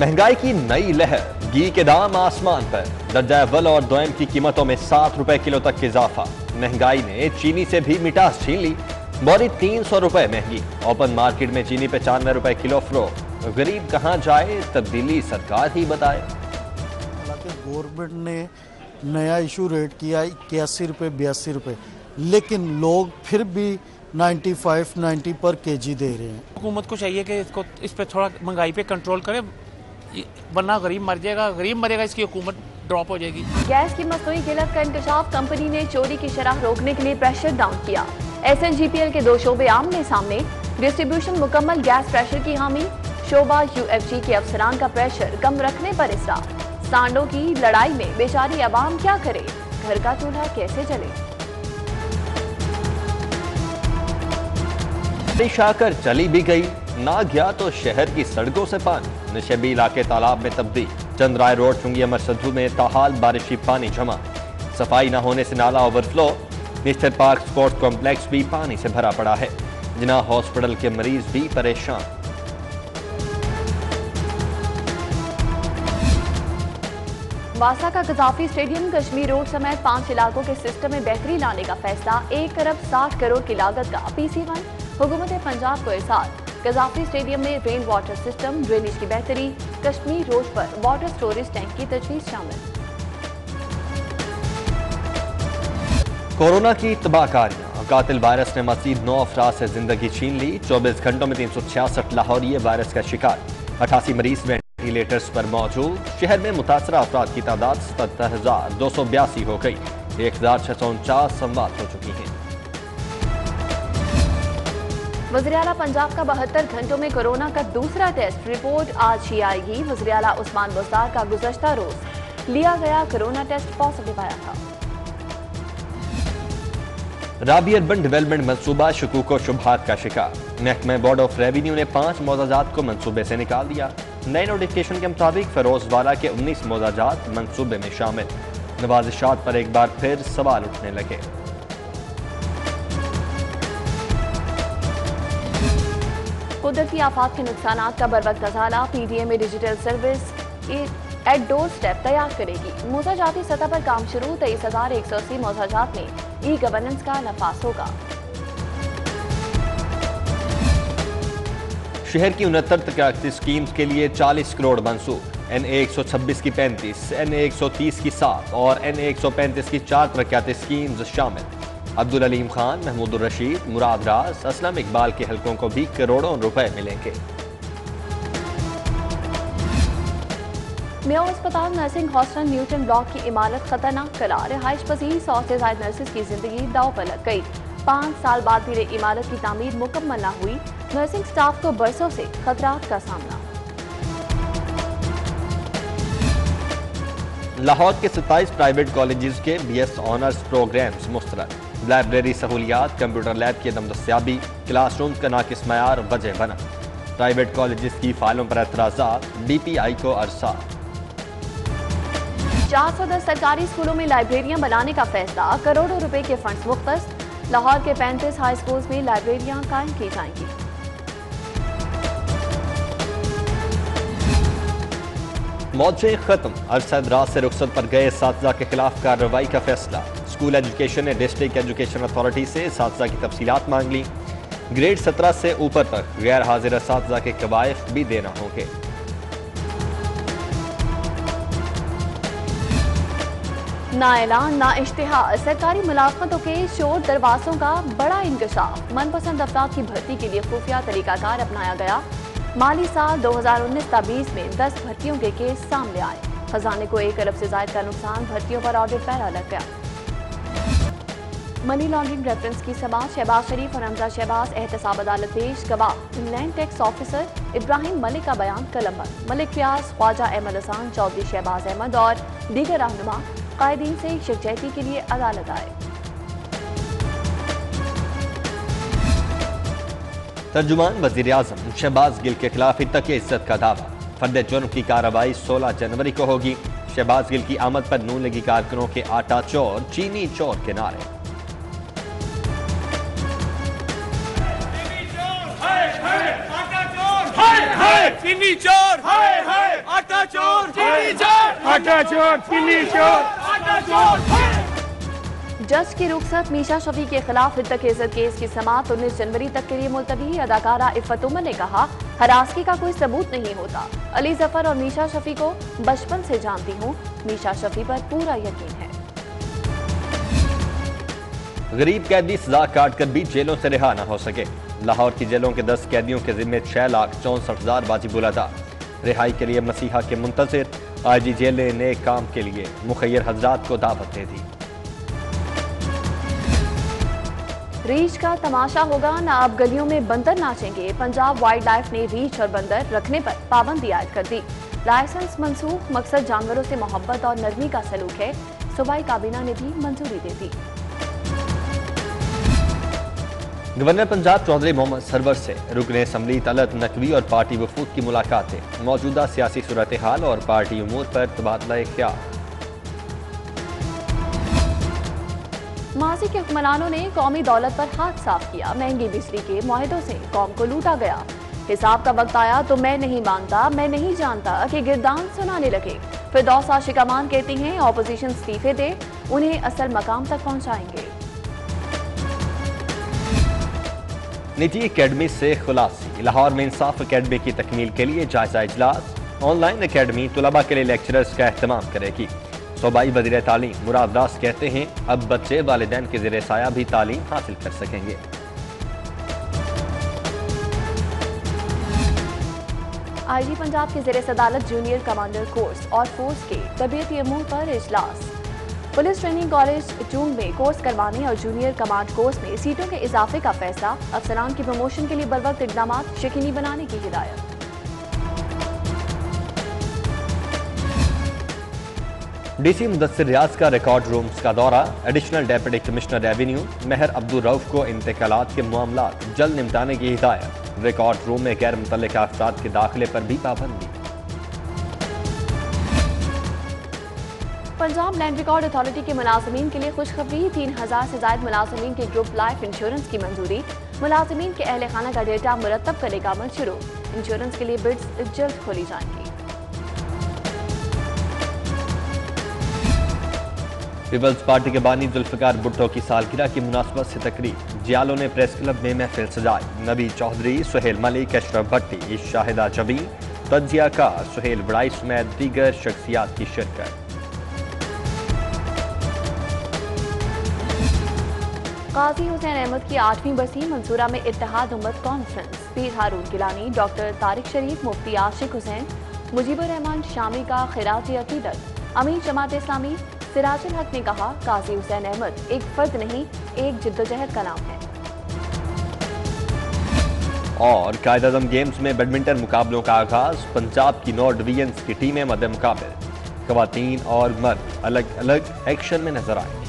महँगाई की नई लहर घी के दाम आसमान पर। दर्जा अव्वल और दोयम की कीमतों में सात रुपए किलो तक इजाफा। महँगाई ने चीनी से भी मिठास छीन ली। बोरी तीन सौ रुपए महँगी। ओपन मार्केट में चीनी पचानवे रुपए किलो फ्रो गरीब कहाँ जाए तब्दीली सरकार ही बताए। हालाँकि गवर्नमेंट ने नया इशू रेट किया इक्यासी रुपये बयासी रुपये लेकिन लोग फिर भी 95 90 पर केजी दे रहे हैं। हुकूमत को चाहिए कि इसको इस पर थोड़ा महँगाई पे कंट्रोल करे। वरना गरीब मर जाएगा गरीब मरेगा इसकी हुकूमत ड्रॉप हो जाएगी। गैस की मसनूई किल्लत का इंकशाफ कंपनी ने चोरी की शराह रोकने के लिए प्रेशर डाउन किया। S N G P L के दो शोबे आमने सामने। डिस्ट्रीब्यूशन मुकम्मल गैस प्रेशर की हामी। शोबा यू एफ़ जी के अफसरान का प्रेशर कम रखने पर इसरार सांडों की लड़ाई में बेचारी अवाम क्या करे? घर का चूल्हा कैसे चले बारिश आकर चली भी गई ना गया तो शहर की सड़कों से पानी। नशेबी इलाके तालाब में तब्दील। चंद्राय रोड, चुंगी अमर सद्धू में ताहाल, बारिशी पानी जमा। सफ़ाई न होने से नाला overflow. Mister park sports complex भी पानी से भरा पड़ा है। जिना हॉस्पिटल के मरीज़ भी परेशान। वासा का गजाफी स्टेडियम, कश्मीर रोड समेत पाँच इलाकों के सिस्टम में बेहतरी लाने का फैसला। एक अरब साठ करोड़ की लागत का पीसी वन हुकूमत पंजाब को इरसाल गजाफी स्टेडियम में रेन वाटर सिस्टम ड्रेनेज की बेहतरी, कश्मीर रोड पर वाटर स्टोरेज टैंक की तजवीज शामिल। कोरोना की तबाहकारियाँ। कातिल वायरस ने मजीद नौ अफराद से ज़िंदगी छीन ली। चौबीस घंटों में तीन सौ छियासठ लाहौरी वायरस का शिकार। अठासी मरीज़ वेंटिलेटर्स पर मौजूद। शहर में मुतासर अफराद की तादाद सत्तर हज़ार दो सौ बयासी हो गई। एक हज़ार छह सौ उनचास संवाद हो चुकी हैं। वजरी अला पंजाब का बहत्तर घंटों में कोरोना का दूसरा टेस्ट रिपोर्ट आज ही आएगी। वजरी अला उस्मान बुजार का गुजश्ता रोज। लिया गया कोरोना टेस्ट पॉजिटिव आया था। राबी अर्बन डेवलपमेंट मनसूबा शकूक और शुभात का शिकार। महकमे बोर्ड ऑफ़ रेवेन्यू ने पाँच मोजाजात को मनसूबे से निकाल दिया। नए नोटिफिकेशन के मुताबिक फरोजवाला के उन्नीस मोजाजात मनसूबे में शामिल। नवाजिशात पर एक बार फिर सवाल उठने लगे। कुदरती आफात के नुकसान का बर वक्त अजाला। पी डी ए में digital service at doorstep तैयार करेगी। मोजाजाती सतह पर काम शुरू, तेईस हज़ार एक सौ अस्सी मोजाजात में ई गवर्नेंस का नफास होगा शहर की उनहत्तर तरक्याती स्कीम्स के लिए 40 करोड़ मंसूब। एन ए एक सौ छब्बीस की पैंतीस एन ए एक सौ तीस की सात और एन ए एक सौ पैंतीस की चार तरक्याती स्कीम्स शामिल। अब्दुल अलीम खान महमूद रशीद मुराद राज असलम इकबाल के हलकों को भी करोड़ों रुपए मिलेंगे। मेयो अस्पताल नर्सिंग हॉस्टल न्यूटन ब्लॉक की इमारत खतरनाक करार। रिहाइश पजीर सौ से ज़्यादा नर्सिस की ज़िंदगी दाव पर लग गई। पाँच साल बाद भी इमारत की तमीर मुकम्मल न हुई। नर्सिंग स्टाफ को बरसों से खतरात का सामना। लाहौर के 27 प्राइवेट कॉलेजेस के बीएस ऑनर्स प्रोग्राम्स मुस्तरद। लाइब्रेरी सहूलियात कंप्यूटर लैब की दमदस्याबी क्लासरूम का नाकिस मैार वजह बना। प्राइवेट कॉलेज की फाइलों पर एतराज़ा डी पी आई को अरसा। चार सौ दस सरकारी स्कूलों में लाइब्रेरियाँ बनाने का फैसला करोड़ों रुपए के फंड्स मुख्त लाहौर के 35 हाई स्कूल्स में लाइब्रेरियाँ कायम की जाएँगी। मौजें खत्म अरसद रात से रुखसत पर गए सातजा के खिलाफ कार्रवाई का फैसला। स्कूल एजुकेशन ने डिस्ट्रिक्ट एजुकेशन अथॉरिटी से सातजा की तफसीलात मांग ली। ग्रेड सत्रह से ऊपर तक गैर हाजिर सातजा के कवायफ भी देना होंगे ना ऐलान, ना इश्तिहार सरकारी मुलाजमतों के शोर दरवाजों का बड़ा इंकशाफ। मनपसंद अफराद की भर्ती के लिए खुफिया तरीकाकार अपनाया गया। माली साल 2019-20 में 10 भर्तियों के केस सामने आए। खजाने को एक अरब से ज़्यादा का नुकसान, भर्तियों पर ऑडिट पैरा लग गया। मनी लॉन्ड्रिंग रेफरेंस की समाज शहबाज शरीफ और हमजा शहबाज, एहतसाब अदालत पेश, गवाह land tax officer Ibrahim Malik का बयान कलमबंद मलिक रियाज ख्वाजा अहमद हसान, चौधरी शहबाज अहमद और दीगर रहनुमा कायदीन से यकजहती के लिए अदालत आए। तर्जुमान वज़ीर आज़म शहबाज गिल के खिलाफ तक इज़्ज़त का दावा। फर्द जुर्म की कार्रवाई 16 जनवरी को होगी। शहबाज गिल की आमद पर नून लगी कारकुनों के आटा चोर, चीनी चोर के नारे। चीनी चोर। हाय हाय। आटा चोर। चीनी चोर। आटा चोर चीनी चोर। आटा चोर जज की रुखसत मीशा शफी के खिलाफ हितक इज़्ज़त केस की समात उन्नीस जनवरी तक के लिए मुलतवी अदाकारा इफ़त उमर ने कहा हरासगी का कोई सबूत नहीं होता। अली ज़फ़र और मीशा शफी को बचपन से जानती हूँ। मीशा शफी पर पूरा यकीन है। गरीब कैदी सजा काट कर भी जेलों से रिहा न हो सके। लाहौर की जेलों के दस कैदियों के जिम्मे छह लाख चौंसठ हज़ार वाजिबुल अदा रिहाई के लिए मसीहा के मुंतजर आई जी जेल ने नए काम के लिए मुखैर हजरात को दावत दे दी। रीछ का तमाशा होगा, ना अब गलियों में बंदर नाचेंगे। पंजाब वाइल्ड लाइफ ने रीछ और बंदर रखने पर पाबंदी आयद कर दी। लाइसेंस मंसूख मकसद जानवरों से मोहब्बत और नरमी का सलूक है। सूबाई काबीना ने भी मंजूरी दे दी। गवर्नर पंजाब चौधरी मोहम्मद सरवर से रुकन असम्बली तलत नकवी और पार्टी वफूद की मुलाकातें। मौजूदा सियासी सूरत हाल और पार्टी उमूर पर तबादला ख्याल माजी के हुक्मरानों ने कौमी दौलत पर हाथ साफ़ किया। महँगी बिजली के माहिदों से कौम को लूटा गया। हिसाब का वक्त आया तो मैं नहीं मानता, मैं नहीं जानता कि गिरदान सुनाने लगे। फिर दौसा शिकामान कहती हैं, ऑपोजिशन इस्तीफे दे, उन्हें असल मकाम तक पहुंचाएँगे। निजी अकेडमी से खुलासी। लाहौर में इंसाफ अकेडमी की तकमील के लिए जायजा इजलास। ऑनलाइन अकेडमी तलबा के लिए लेक्चरर्स का अहतमाम करेगी। सूबाई वज़ीर तालीम मुराद कहते हैं, अब बच्चे वालदेन के जेर साया भी तालीम हासिल कर सकेंगे। आई जी पंजाब के जेर सदालत जूनियर कमांडर कोर्स और फोर्स के तबीयती अमूर पर इजलास। पुलिस ट्रेनिंग कॉलेज जून में कोर्स करवाने और जूनियर कमांड कोर्स में सीटों के इजाफे का फैसला। अफसरान की प्रमोशन के लिए बर वक्त इकदाम यकीनी बनाने की हिदायत। डीसी मुदस्सिर रियाज का रिकॉर्ड रूम्स का दौरा, additional deputy commissioner revenue, Mehar Abdul Rauf को इंतकाल के मामला जल्द निपटाने की हिदायत। रिकॉर्ड रूम में गैर मुतल अफराद के दाखिले पर भी पाबंदी। पंजाब लैंड रिकॉर्ड अथॉरिटी के मुलाजमीन के लिए खुशखबरी, तीन हज़ार से ज़्यादा मुलाजमीन के ग्रुप लाइफ इंश्योरेंस की मंजूरी। मुलाजमीन के अहल खाना का डेटा मुरतब करने का अमल शुरू। इंश्योरेंस के लिए बिड्स जल्द खोली जाएँगी। पीपल्स पार्टी के बानी जुल्फकार भुट्टो की सालगिरह की मुनासबत से तकरीब। जियालों ने प्रेस क्लब में महफिल सजाई। नबी चौधरी सुहेल मलिक, अशरफ भट्टी शाहिदा जबी तजिया का सुहेल बड़ाई समेत दीगर शख्सियात की शिरकत। काजी हुसैन अहमद की आठवीं बरसी मंसूरा में इत्तेहाद उम्मत कॉन्फ्रेंस पीर हारून गिलानी डॉक्टर तारिक शरीफ, मुफ्ती आशिक हुसैन, मुजीबर रहमान शामी का खराज अकीदत। अमीर जमात इस्लामी, सिराजुल हक ने कहा, काजी हुसैन अहमद एक फर्द नहीं, एक जिद्दोजहद का नाम है। और कायद अजम गेम्स में बैडमिंटन मुकाबलों का आगाज़, पंजाब की नौ डिवीज़न की टीमें मद मुकाबले। खवतान और मर्द अलग अलग एक्शन में नज़र आए।